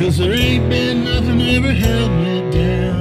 Cause there ain't been nothing ever held me down.